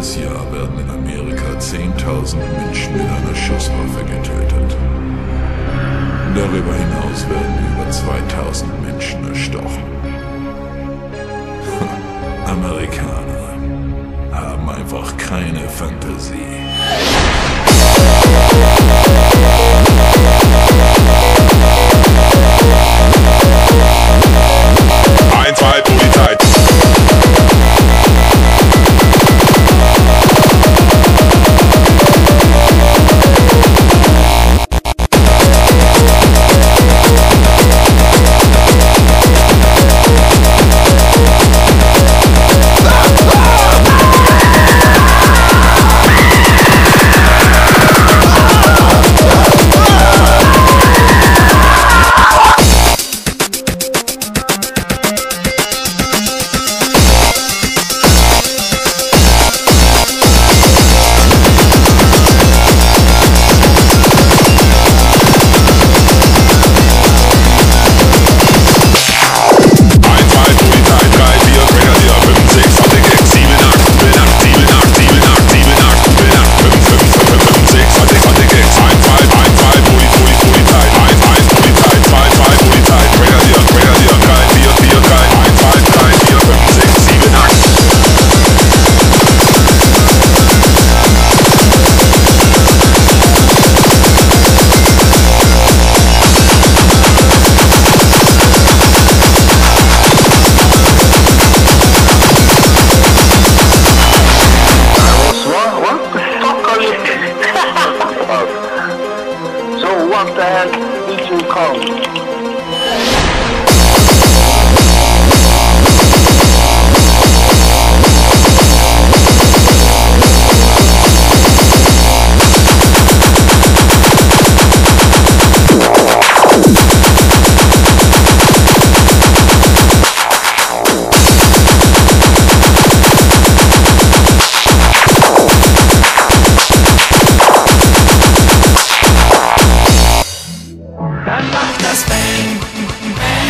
Jedes Jahr werden in Amerika 10.000 Menschen mit einer Schusswaffe getötet. Darüber hinaus werden über 2.000 Menschen erstochen. Amerikaner haben einfach keine Fantasie. Bang, bang.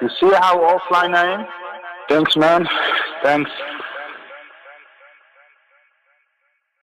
You see how offline I am? Thanks, man. Thanks.